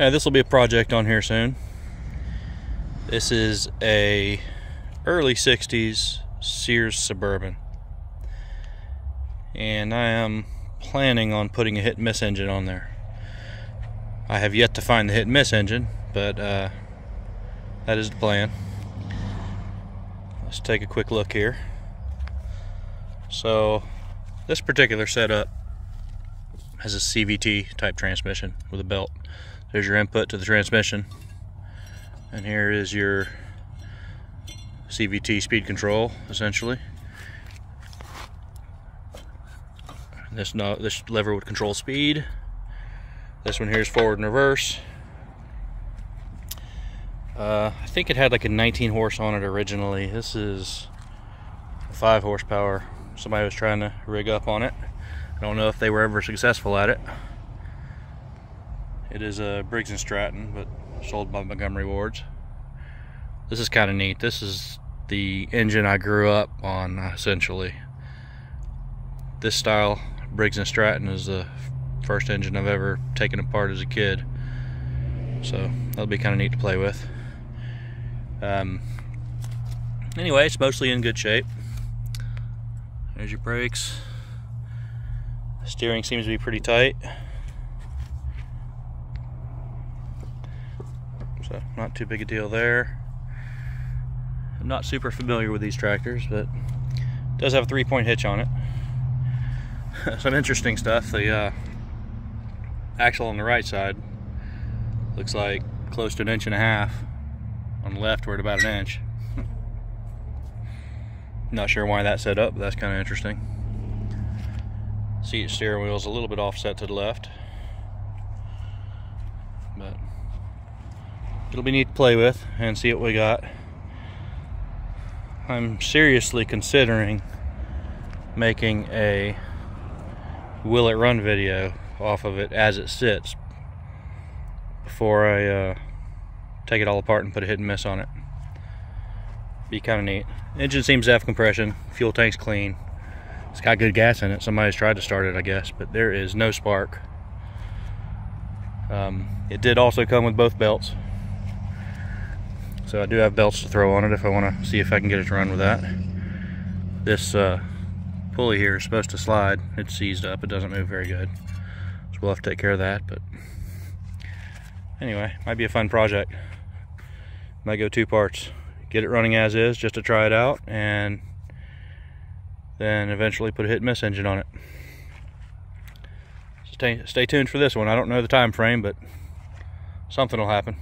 Yeah, this will be a project on here soon. This is a early 60s Sears Suburban. And I am planning on putting a hit and miss engine on there. I have yet to find the hit and miss engine, but uh, that is the plan. Let's take a quick look here. So, this particular setup has a CVT type transmission with a belt. There's your input to the transmission. And here is your CVT speed control, essentially. This, no, this lever would control speed. This one here is forward and reverse. Uh, I think it had like a 19 horse on it originally. This is 5 horsepower. Somebody was trying to rig up on it. I don't know if they were ever successful at it. It is a Briggs & Stratton, but sold by Montgomery Wards. This is kind of neat. This is the engine I grew up on, essentially. This style, Briggs & Stratton, is the first engine I've ever taken apart as a kid. So that'll be kind of neat to play with. Um, anyway, it's mostly in good shape. There's your brakes. Steering seems to be pretty tight. So not too big a deal there. I'm not super familiar with these tractors, but does have a three-point hitch on it. Some interesting stuff. The uh, axle on the right side looks like close to an inch and a half. On the left, we're at about an inch. Not sure why that's set up, but that's kind of interesting. Seat steering wheel is a little bit offset to the left. But it'll be neat to play with and see what we got. I'm seriously considering making a will it run video off of it as it sits before I uh, take it all apart and put a hit and miss on it. Be kind of neat. Engine seems to have compression, fuel tank's clean. It's got good gas in it. Somebody's tried to start it, I guess, but there is no spark. Um, it did also come with both belts. So I do have belts to throw on it if I want to see if I can get it to run with that. This uh, pulley here is supposed to slide. It's seized up. It doesn't move very good. So we'll have to take care of that. But anyway, might be a fun project. Might go two parts. Get it running as is just to try it out and then eventually put a hit and miss engine on it. Stay, stay tuned for this one. I don't know the time frame, but something will happen.